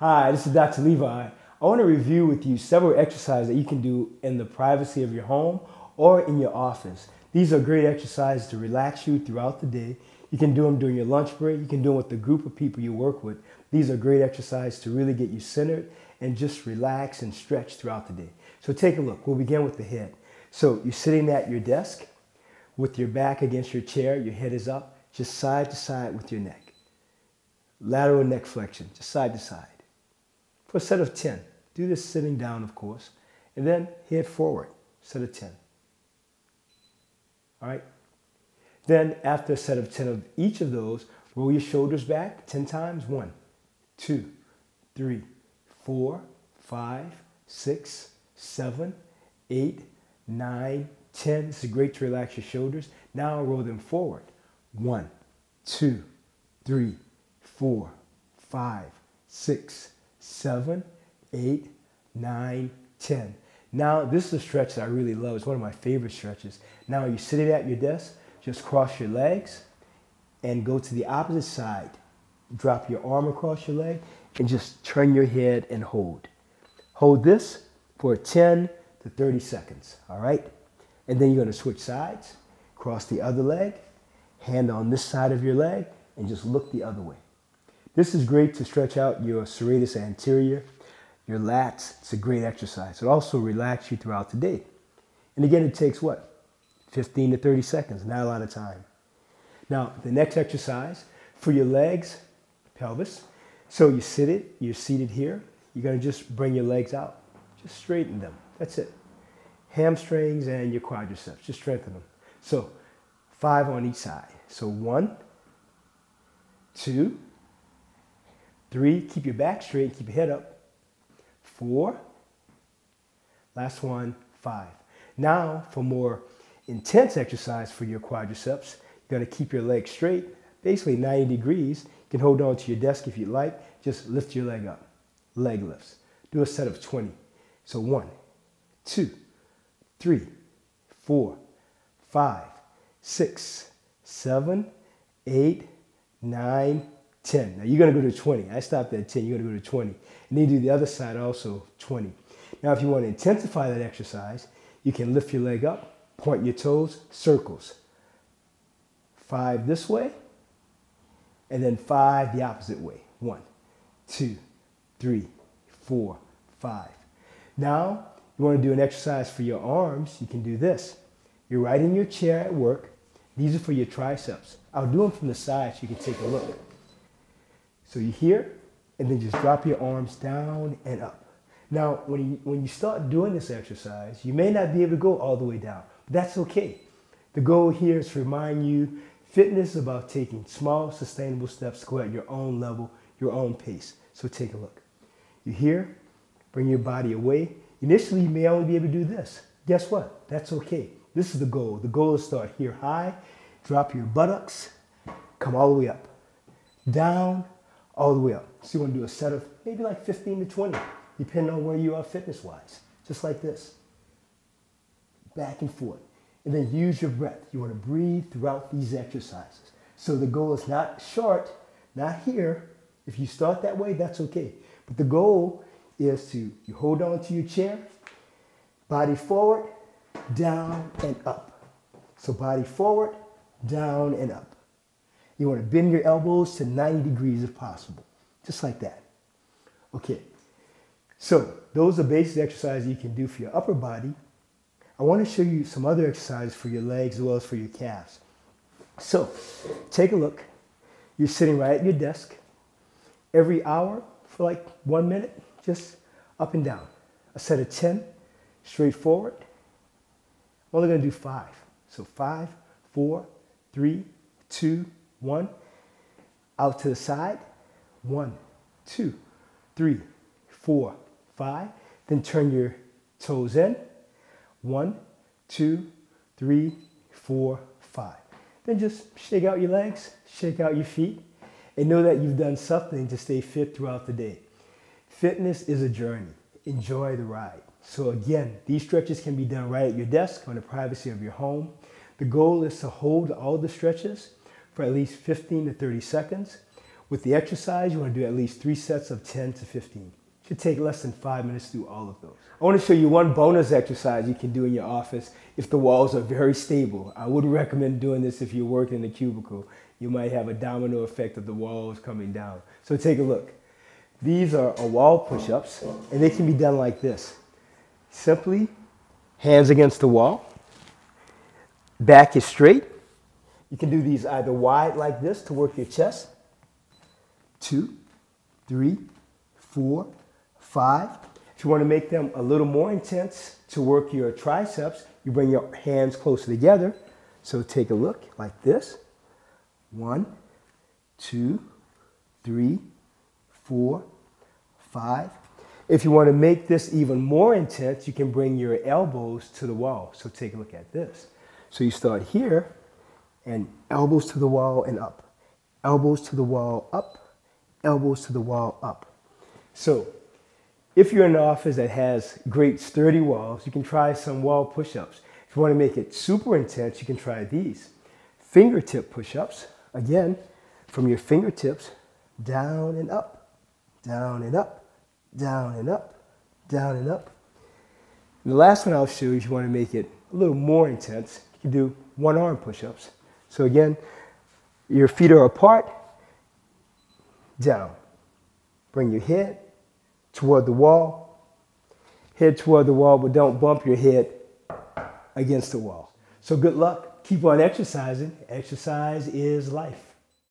Hi, this is Dr. Levi. I want to review with you several exercises that you can do in the privacy of your home or in your office. These are great exercises to relax you throughout the day. You can do them during your lunch break. You can do them with the group of people you work with. These are great exercises to really get you centered and just relax and stretch throughout the day. So take a look. We'll begin with the head. So you're sitting at your desk with your back against your chair. Your head is up, just side to side with your neck. Lateral neck flexion, just side to side. For a set of 10. Do this sitting down, of course. And then head forward, set of 10. All right? Then after a set of 10 of each of those, roll your shoulders back 10 times. One, two, three, four, five, six, seven, eight, nine, ten. This is great to relax your shoulders. Now roll them forward. One, two, three, four, five, six, seven, eight, nine, ten. Now, this is a stretch that I really love. It's one of my favorite stretches. Now, you're sitting at your desk, just cross your legs and go to the opposite side. Drop your arm across your leg and just turn your head and hold. Hold this for 10 to 30 seconds, all right? And then you're gonna switch sides, cross the other leg, hand on this side of your leg, and just look the other way. This is great to stretch out your serratus anterior, your lats. It's a great exercise. It also relaxes you throughout the day. And again, it takes what? 15 to 30 seconds, not a lot of time. Now, the next exercise for your legs, pelvis. So you sit it, you're seated here. You're gonna just bring your legs out. Just straighten them. That's it. Hamstrings and your quadriceps, just strengthen them. So five on each side. So one, two, three, keep your back straight, keep your head up. Four, last one, five. Now for more intense exercise for your quadriceps, you're gonna keep your legs straight, basically 90 degrees. You can hold on to your desk if you like. Just lift your leg up. Leg lifts. Do a set of 20. So one, two, three, four, five, six, seven, eight, nine, 10. Now you're gonna go to 20. I stopped at 10, you're gonna go to 20. And then do the other side also, 20. Now if you wanna intensify that exercise, you can lift your leg up, point your toes, circles. Five this way, and then five the opposite way. One, two, three, four, five. Now, you want to do an exercise for your arms, you can do this. You're right in your chair at work. These are for your triceps. I'll do them from the side so you can take a look. So you're here, and then just drop your arms down and up. Now, when you, when you start doing this exercise, you may not be able to go all the way down. That's okay. The goal here is to remind you fitness is about taking small, sustainable steps to go at your own level, your own pace. So take a look. You're here, bring your body away. Initially, you may only be able to do this. Guess what? That's okay. This is the goal. The goal is to start here high, drop your buttocks, come all the way up, down, all the way up. So you want to do a set of maybe like 15 to 20, depending on where you are fitness wise. Just like this. Back and forth. And then use your breath. You want to breathe throughout these exercises. So the goal is not short, not here. If you start that way, that's okay. But the goal is to you hold on to your chair, body forward, down and up. So body forward, down and up. You want to bend your elbows to 90 degrees if possible. Just like that. Okay. So those are basic exercises you can do for your upper body. I want to show you some other exercises for your legs as well as for your calves. So take a look. You're sitting right at your desk. Every hour for like one minute, just up and down. A set of 10, straight forward. I'm only going to do five. So five, four, three, two, one. Out to the side. One, two, three, four, five. Then turn your toes in. One, two, three, four, five. Then just shake out your legs, shake out your feet, and know that you've done something to stay fit throughout the day. Fitness is a journey. Enjoy the ride. So again, these stretches can be done right at your desk on the privacy of your home. The goal is to hold all the stretches for at least 15 to 30 seconds. With the exercise, you want to do at least three sets of 10 to 15. Should take less than five minutes to do all of those. I want to show you one bonus exercise you can do in your office if the walls are very stable. I would recommend doing this if you're working in a cubicle. You might have a domino effect of the walls coming down. So take a look. These are wall push-ups, and they can be done like this. Simply, hands against the wall, back is straight. You can do these either wide like this to work your chest, two, three, four, five. If you want to make them a little more intense to work your triceps, you bring your hands closer together. So take a look like this. One, two, three, four, five. If you want to make this even more intense, you can bring your elbows to the wall. So take a look at this. So you start here and elbows to the wall and up. Elbows to the wall, up. Elbows to the wall, up. So if you're in an office that has great sturdy walls, you can try some wall push-ups. If you want to make it super intense, you can try these. Fingertip push-ups, again, from your fingertips, down and up, down and up, down and up, down and up. And the last one I'll show you, if you want to make it a little more intense, you can do one arm push-ups. So again, your feet are apart, down. Bring your head toward the wall. Head toward the wall, but don't bump your head against the wall. So good luck. Keep on exercising. Exercise is life.